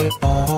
Oh.